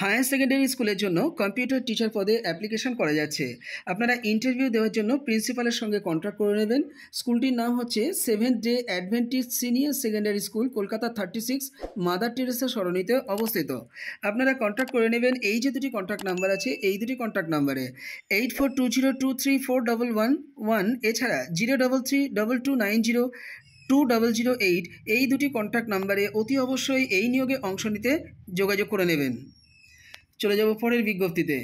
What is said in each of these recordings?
Higher secondary স্কুলের জন্য computer teacher পদে অ্যাপ্লিকেশন করা যাচ্ছে। আপনারা ইন্টারভিউ দেওয়ার জন্য প্রিন্সিপালের সঙ্গে কন্ট্যাক্ট করে নেবেন। স্কুলটির নাম হচ্ছে seven day Adventist senior secondary school, Kolkata thirty six, Mother Teresa সরণিতে অবস্থিত। আপনারা কন্ট্যাক্ট করে নেবেন। এই যে দুটি কন্ট্যাক্ট নাম্বার আছে, এই দুটি কন্ট্যাক্ট নাম্বারে। Eight four two zero two three four double one one, এছাড়া zero double three double two nine zero two double zero eight, এই দুটি কন্ট্যাক্ট নাম্বারে অতি অবশ্যই এই নিয়োগে অংশ নিতে যোগাযোগ করে নেবেন। চলে যাব পরের বিজ্ঞপ্তিতে।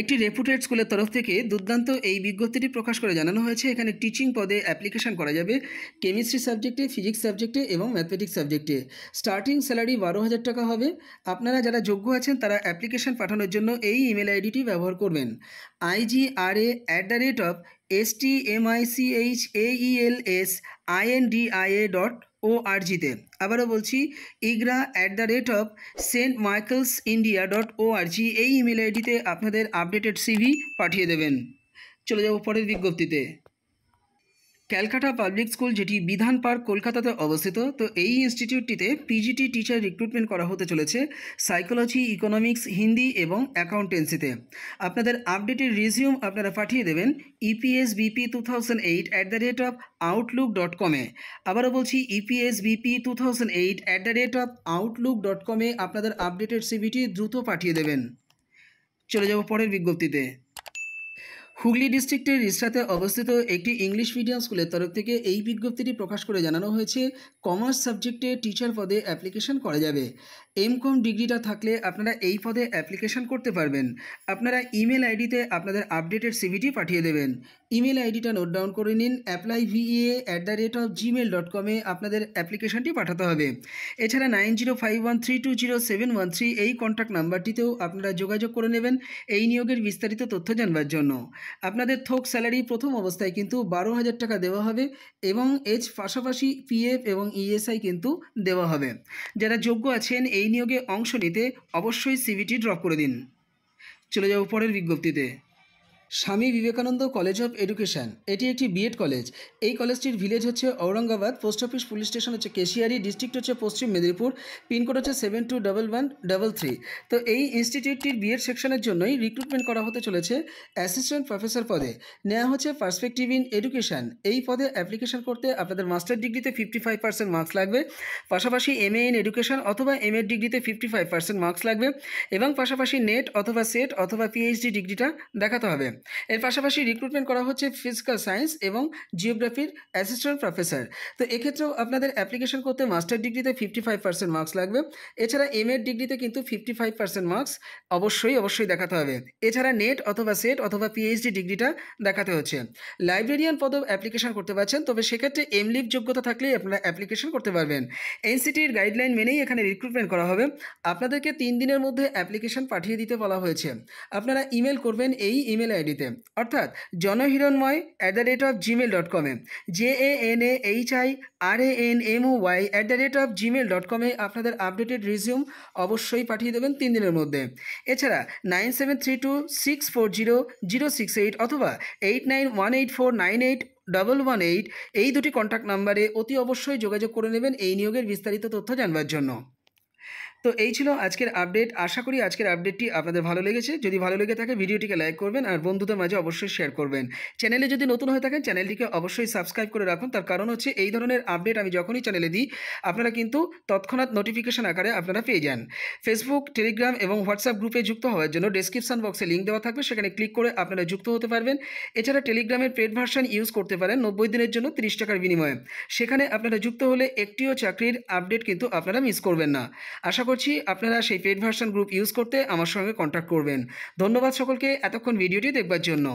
একটি রেপুটেড স্কুলের তরফ থেকে দুর্দান্ত এই বিজ্ঞপ্তিটি প্রকাশ করে জানানো হয়েছে। এখানে টিচিং পদে অ্যাপ্লিকেশন করা যাবে কেমিস্ট্রি সাবজেক্টে ফিজিক্স সাবজেক্টে এবং ম্যাথমেটিক্স সাবজেক্টে স্টার্টিং স্যালারি বারো হাজার টাকা হবে। আপনারা যারা যোগ্য আছেন, তারা অ্যাপ্লিকেশন পাঠানোর জন্য এই ইমেল আইডিটি ব্যবহার করবেন। IGRA at the rate of S T M I C H AEL S INDIA dot O আরজিতে আবারও বলছি, IGRA at the rate of saint Michaels India dot O RG এই ইমেল আইডিতে আপনাদের আপডেটেড সিভি পাঠিয়ে দেবেন। চলে যাব পরের বিজ্ঞপ্তিতে। ক্যালকাটা পাবলিক স্কুল, যেটি বিধান পার্ক, কলকাতাতে অবস্থিত, তো এই ইনস্টিটিউটটিতে পিজিটি টিচার রিক্রুটমেন্ট করা হতে চলেছে সাইকোলজি ইকোনমিক্স হিন্দি এবং অ্যাকাউন্টেন্সিতে আপনাদের আপডেটেড রিজিউম আপনারা পাঠিয়ে দেবেন EPS BP two thousand eight at the rate of Outlook dot কমে আবারও বলছি EPS BP two thousand eight at the rate of Outlook dot কমে আপনাদের আপডেটেড সিভিটি দ্রুত পাঠিয়ে দেবেন। চলে যাব পরের বিজ্ঞপ্তিতে। হুগলি ডিস্ট্রিক্টের রিসরাতে অবস্থিত একটি ইংলিশ মিডিয়াম স্কুলের তরফ থেকে এই বিজ্ঞপ্তিটি প্রকাশ করে জানানো হয়েছে, কমার্স সাবজেক্টে টিচার পদে অ্যাপ্লিকেশন করা যাবে। এম কম ডিগ্রিটা থাকলে আপনারা এই পদে অ্যাপ্লিকেশন করতে পারবেন। আপনারা ইমেল আইডিতে আপনাদের আপডেটেড সিভিটি পাঠিয়ে দেবেন। ইমেল আইডিটা নোট ডাউন করে নিন apply VA at the rate of Gmail dot কমে আপনাদের অ্যাপ্লিকেশনটি পাঠাতে হবে। এছাড়া nine zero five one three two zero seven one three এই কন্ট্যাক্ট নাম্বারটিতেও আপনারা যোগাযোগ করে নেবেন এই নিয়োগের বিস্তারিত তথ্য জানবার জন্য। আপনাদের থোক স্যালারি প্রথম অবস্থায় কিন্তু বারো হাজার টাকা দেওয়া হবে এবং এর পাশাপাশি পিএফ এবং ইএসআই কিন্তু দেওয়া হবে। যারা যোগ্য আছেন, এই নিয়োগে অংশ নিতে অবশ্যই সিভিটি ড্রপ করে দিন। চলে যাব পরের বিজ্ঞপ্তিতে। Swami Vivekananda college of education. এটি একটি বিএড কলেজ। এই কলেজটির ভিলেজ হচ্ছে Aurangabad, post office police station হচ্ছে কেশিয়ারি, ডিস্ট্রিক্ট হচ্ছে পশ্চিম মেদিনীপুর, পিনকোড হচ্ছে seven two double one double three তো এই ইনস্টিটিউটটির বিএড সেকশনের জন্যই রিক্রুটমেন্ট করা হতে চলেছে অ্যাসিস্ট্যান্ট প্রফেসর পদে। নেওয়া হচ্ছে পার্সপেক্টিভ ইন এডুকেশন এই পদে অ্যাপ্লিকেশন করতে আপনাদের মাস্টার ডিগ্রিতে ফিফটি ফাইভ পার্সেন্ট মার্কস লাগবে, পাশাপাশি এম ইন এডুকেশন অথবা এম এর ডিগ্রিতে ফিফটি ফাইভ পার্সেন্ট মার্কস লাগবে, এবং পাশাপাশি নেট অথবা সেট অথবা পিএইচডি ডিগ্রিটা দেখাতে হবে। এর পাশাপাশি রিক্রুটমেন্ট করা হচ্ছে ফিজিক্যাল সায়েন্স এবং জিওগ্রাফির অ্যাসিস্ট্যান্ট প্রফেসর তো এক্ষেত্রেও আপনাদের অ্যাপ্লিকেশন করতে মাস্টার ডিগ্রিতে ফিফটি ফাইভ পার্সেন্ট মার্কস লাগবে। এছাড়া এম ডিগ্রিতে কিন্তু ফিফটি ফাইভ পার্সেন্ট মার্কস অবশ্যই অবশ্যই দেখাতে হবে। এছাড়া নেট অথবা সেট অথবা পিএইচডি ডিগ্রিটা দেখাতে হচ্ছে। লাইব্রেরিয়ান পদও অ্যাপ্লিকেশন করতে পারছেন, তবে সেক্ষেত্রে এমলিভ যোগ্যতা থাকলেই আপনারা অ্যাপ্লিকেশন করতে পারবেন। এনসিটির গাইডলাইন মেনেই এখানে রিক্রুটমেন্ট করা হবে। আপনাদেরকে তিন দিনের মধ্যে অ্যাপ্লিকেশন পাঠিয়ে দিতে বলা হয়েছে। আপনারা ইমেল করবেন, এই ইমেল আইডিতে অর্থাৎ Janhiranmay at the rate of Gmail dot কমে J A N A H I R A N M Y at the rate of Gmail dot কমে আপনাদের আপডেটেড রিজিউম অবশ্যই পাঠিয়ে দেবেন তিন দিনের মধ্যে। এছাড়া nine seven three two six four zero zero six eight অথবা eight nine one eight four nine eight double one eight এই দুটি কন্ট্যাক্ট নাম্বারে অতি অবশ্যই যোগাযোগ করে নেবেন এই নিয়োগের বিস্তারিত তথ্য জানবার জন্য। তো এই ছিল আজকের আপডেট আশা করি আজকের আপডেটটি আপনাদের ভালো লেগেছে। যদি ভালো লেগে থাকে, ভিডিওটিকে লাইক করবেন আর বন্ধুদের মাঝে অবশ্যই শেয়ার করবেন। চ্যানেলে যদি নতুন হয়ে থাকেন চ্যানেলটিকে অবশ্যই সাবস্ক্রাইব করে রাখুন। তার কারণ হচ্ছে, এই ধরনের আপডেট আমি যখনই চ্যানেলে দিই, আপনারা কিন্তু তৎক্ষণাৎ নোটিফিকেশন আকারে আপনারা পেয়ে যান। ফেসবুক টেলিগ্রাম এবং হোয়াটসঅ্যাপ গ্রুপে যুক্ত হওয়ার জন্য ডেসক্রিপশন বক্সে লিঙ্ক দেওয়া থাকবে। সেখানে ক্লিক করে আপনারা যুক্ত হতে পারবেন। এছাড়া টেলিগ্রামের পেড ভার্সন ইউজ করতে পারেন নব্বই দিনের জন্য তিরিশ টাকার বিনিময়ে। সেখানে আপনারা যুক্ত হলে একটিও চাকরির আপডেট কিন্তু আপনারা মিস করবেন না। আশা করছি, আপনারা সেই পেড ভার্সন গ্রুপ ইউজ করতে আমার সঙ্গে কন্ট্যাক্ট করবেন। ধন্যবাদ সকলকে, এতক্ষণ ভিডিওটি দেখবার জন্য।